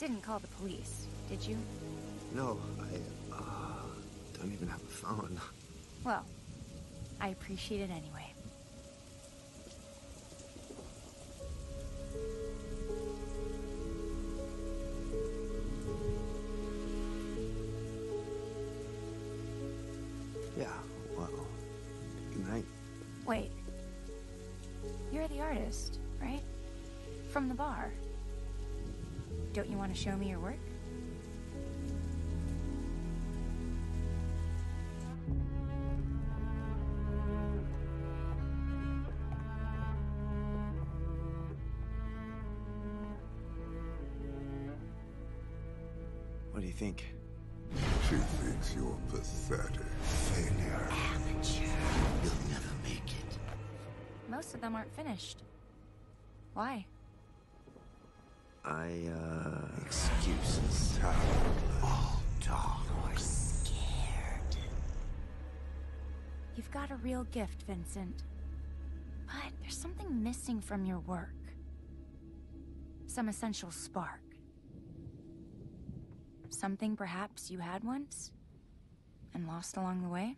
didn't call the police, did you? No, I, uh, don't even have a phone. Well, I appreciate it anyway. Yeah, well, good night. Wait. You're the artist, right? From the bar. Don't you want to show me your work? What do you think? She thinks you're pathetic. Failure. Amateur. Ah, You'll never make it. Most of them aren't finished. Why? I, uh... Excuses. All dogs. Scared. You've got a real gift, Vincent. But there's something missing from your work. Some essential spark. Something perhaps you had once and lost along the way?